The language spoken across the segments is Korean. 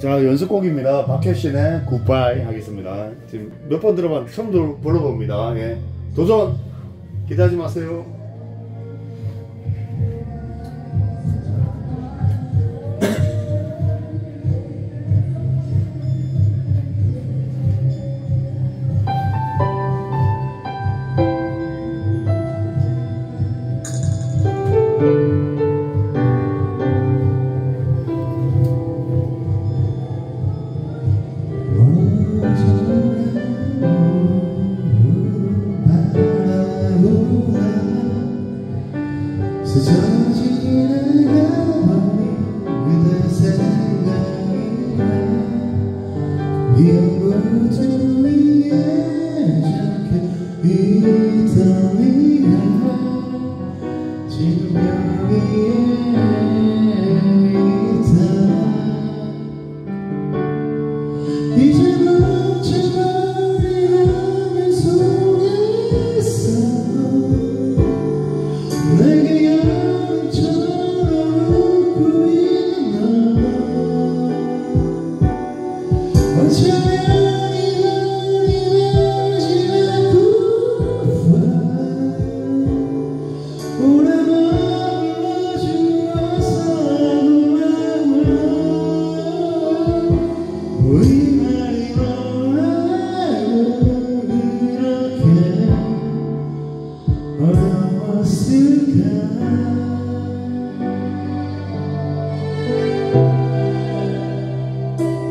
자 연습곡입니다. 박해신의 굿바이 하겠습니다. 지금 몇 번 들어봤는데 처음 불러봅니다. 예. 도전! 기대하지 마세요. 是曾经的愿 어려웠을까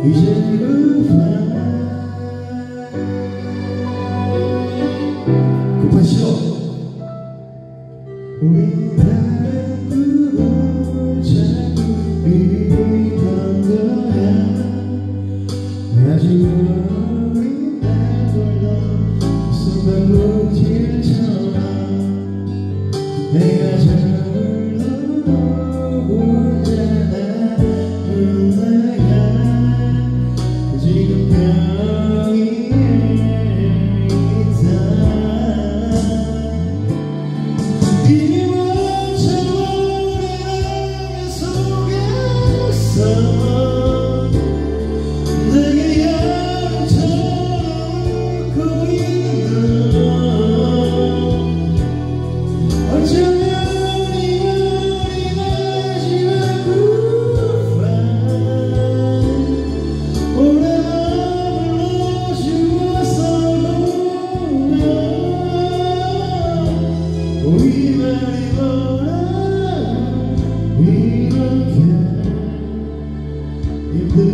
이제 그 May If the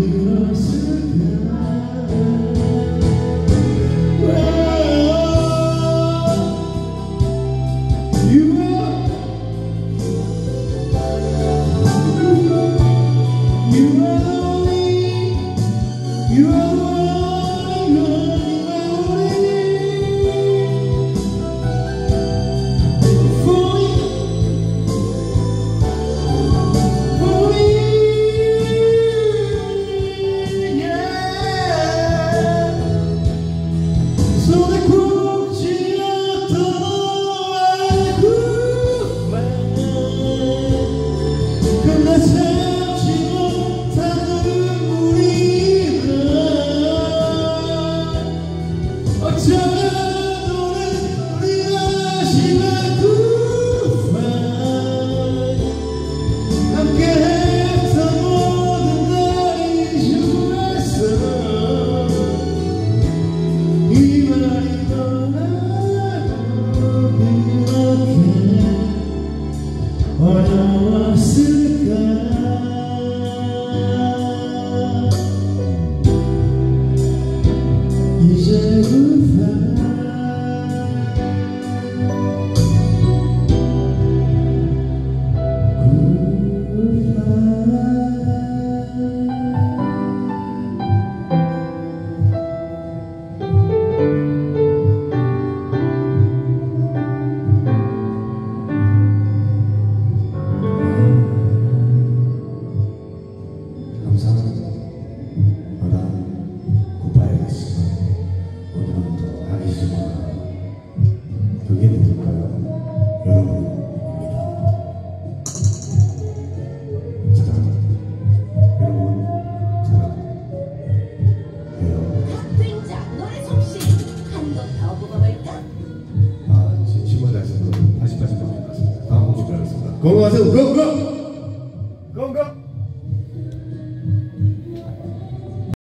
건강하세요. 건강!